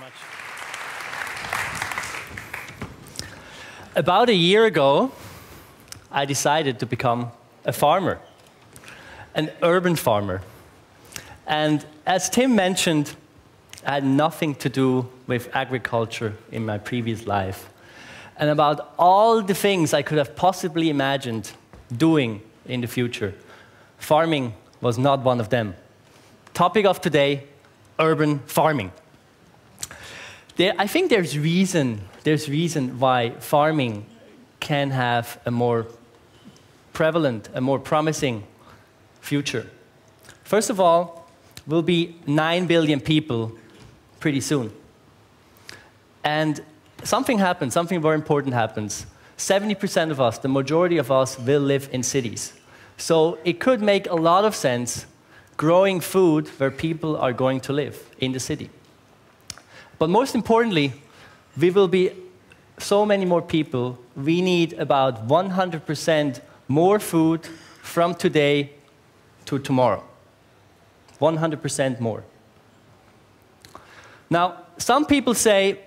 much. About a year ago, I decided to become a farmer, an urban farmer. And as Tim mentioned, I had nothing to do with agriculture in my previous life. And about all the things I could have possibly imagined doing in the future, farming was not one of them. Topic of today urban farming. There, I think there's reason, there's reason why farming can have a more prevalent, a more promising future. First of all, we'll be 9 billion people pretty soon. And something happens, something very important happens. 70% of us, the majority of us, will live in cities. So it could make a lot of sense growing food where people are going to live in the city. But most importantly, we will be so many more people. We need about 100% more food from today to tomorrow. 100% more. Now, some people say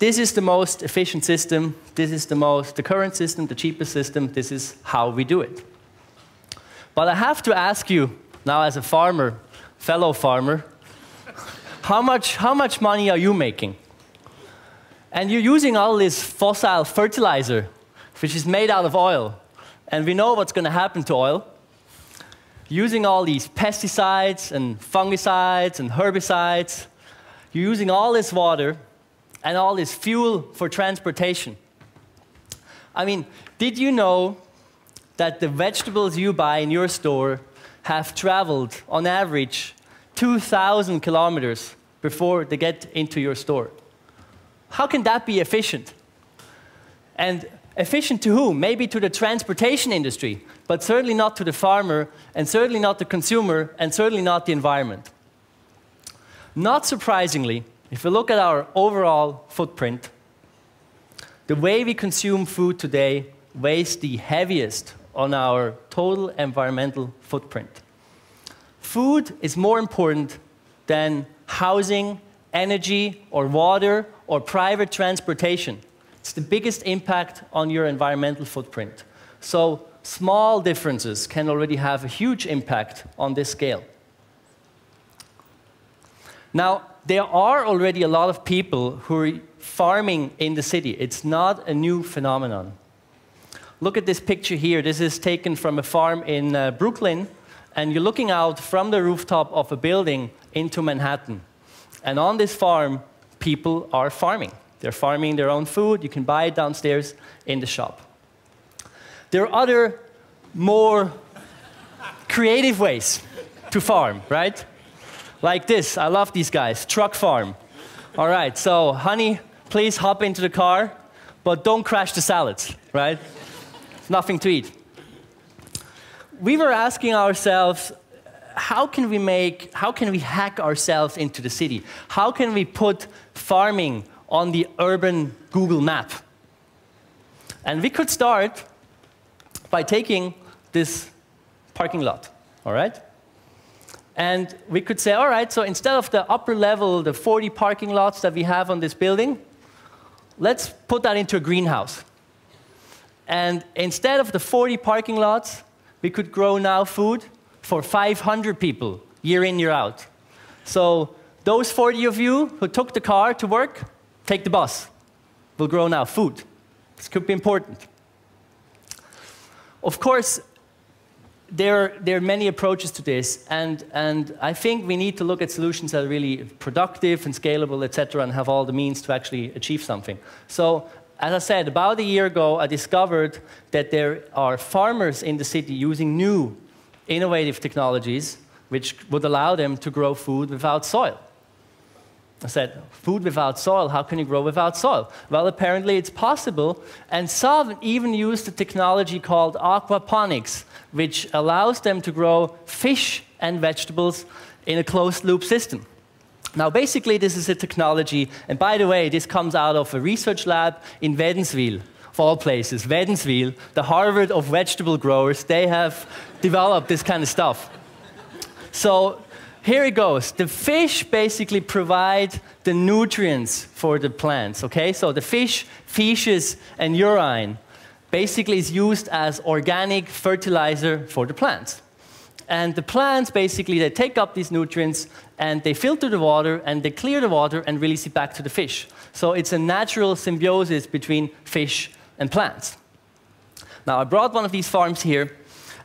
this is the most efficient system, this is the most, the current system, the cheapest system, this is how we do it. But I have to ask you, now, as a farmer, fellow farmer, how much, how much money are you making? And you're using all this fossil fertilizer, which is made out of oil. And we know what's going to happen to oil. Using all these pesticides and fungicides and herbicides, you're using all this water and all this fuel for transportation. I mean, did you know that the vegetables you buy in your store have traveled, on average, 2,000 kilometers before they get into your store. How can that be efficient? And efficient to whom? Maybe to the transportation industry, but certainly not to the farmer, and certainly not the consumer, and certainly not the environment. Not surprisingly, if we look at our overall footprint, the way we consume food today weighs the heaviest on our total environmental footprint. Food is more important than housing, energy, or water, or private transportation. It's the biggest impact on your environmental footprint. So small differences can already have a huge impact on this scale. Now, there are already a lot of people who are farming in the city. It's not a new phenomenon. Look at this picture here. This is taken from a farm in uh, Brooklyn, and you're looking out from the rooftop of a building into Manhattan. And on this farm, people are farming. They're farming their own food. You can buy it downstairs in the shop. There are other, more creative ways to farm, right? Like this. I love these guys. Truck farm. All right, so, honey, please hop into the car, but don't crash the salads, right? nothing to eat. We were asking ourselves, how can we make, how can we hack ourselves into the city? How can we put farming on the urban Google map? And we could start by taking this parking lot, all right? And we could say, all right, so instead of the upper level, the 40 parking lots that we have on this building, let's put that into a greenhouse. And instead of the 40 parking lots, we could grow now food for 500 people year in, year out. So those 40 of you who took the car to work, take the bus. We'll grow now food. This could be important. Of course, there, there are many approaches to this, and, and I think we need to look at solutions that are really productive and scalable, etc., and have all the means to actually achieve something. So as I said, about a year ago, I discovered that there are farmers in the city using new, innovative technologies which would allow them to grow food without soil. I said, food without soil, how can you grow without soil? Well, apparently it's possible, and some even use the technology called aquaponics, which allows them to grow fish and vegetables in a closed loop system. Now, basically, this is a technology, and by the way, this comes out of a research lab in Wädenswil, of all places. Wädenswil, the Harvard of vegetable growers, they have developed this kind of stuff. So, here it goes. The fish basically provide the nutrients for the plants, okay? So the fish, feces, and urine basically is used as organic fertilizer for the plants. And the plants basically, they take up these nutrients and they filter the water and they clear the water and release it back to the fish. So it's a natural symbiosis between fish and plants. Now, I brought one of these farms here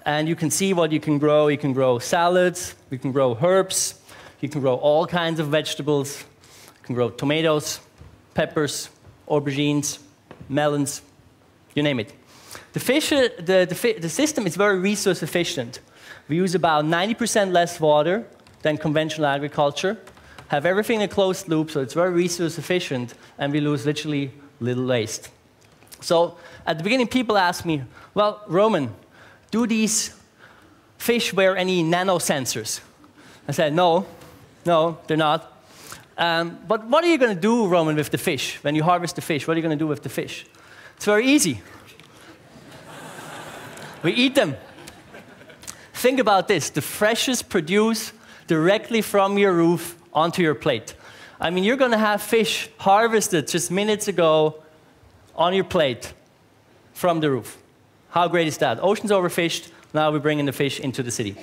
and you can see what you can grow. You can grow salads, you can grow herbs, you can grow all kinds of vegetables, you can grow tomatoes, peppers, aubergines, melons, you name it. The, fish, uh, the, the, the system is very resource efficient. We use about 90% less water than conventional agriculture, have everything in a closed loop, so it's very resource efficient, and we lose literally little waste. So at the beginning, people ask me, well, Roman, do these fish wear any nanosensors? I said, no, no, they're not. Um, but what are you going to do, Roman, with the fish? When you harvest the fish, what are you going to do with the fish? It's very easy. we eat them. Think about this the freshest produce directly from your roof onto your plate. I mean, you're going to have fish harvested just minutes ago on your plate from the roof. How great is that? Ocean's overfished, now we're bringing the fish into the city.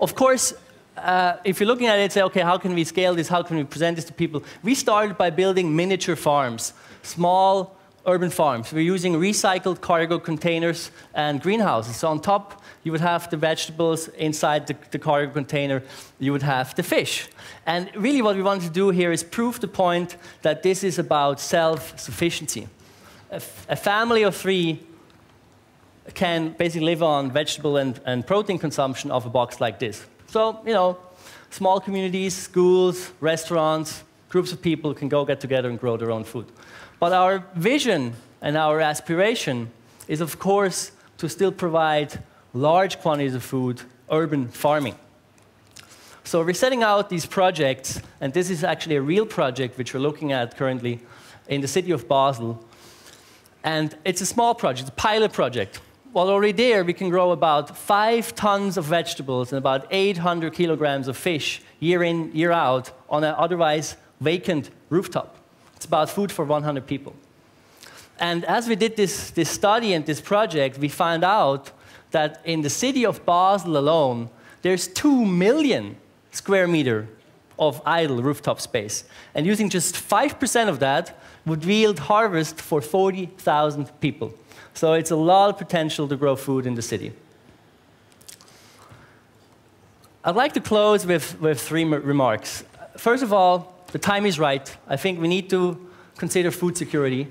Of course, uh, if you're looking at it, say, okay, how can we scale this? How can we present this to people? We started by building miniature farms, small urban farms. We're using recycled cargo containers and greenhouses. So on top, you would have the vegetables inside the, the cargo container, you would have the fish. And really, what we want to do here is prove the point that this is about self sufficiency. A, a family of three can basically live on vegetable and, and protein consumption of a box like this. So, you know, small communities, schools, restaurants, groups of people can go get together and grow their own food. But our vision and our aspiration is, of course, to still provide large quantities of food, urban farming. So we're setting out these projects, and this is actually a real project which we're looking at currently in the city of Basel. And it's a small project, a pilot project. While already there, we can grow about five tons of vegetables and about 800 kilograms of fish year in, year out on an otherwise vacant rooftop. It's about food for 100 people. And as we did this, this study and this project, we found out that in the city of Basel alone, there's 2 million square meter of idle rooftop space. And using just 5% of that would yield harvest for 40,000 people. So it's a lot of potential to grow food in the city. I'd like to close with, with three remarks. First of all, the time is right. I think we need to consider food security.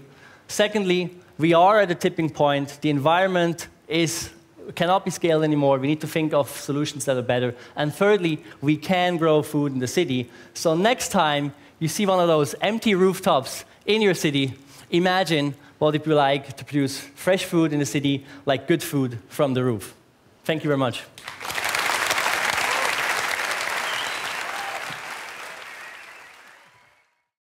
Secondly, we are at a tipping point. The environment is cannot be scaled anymore. We need to think of solutions that are better. And thirdly, we can grow food in the city. So next time you see one of those empty rooftops in your city, imagine what it would be like to produce fresh food in the city, like good food from the roof. Thank you very much.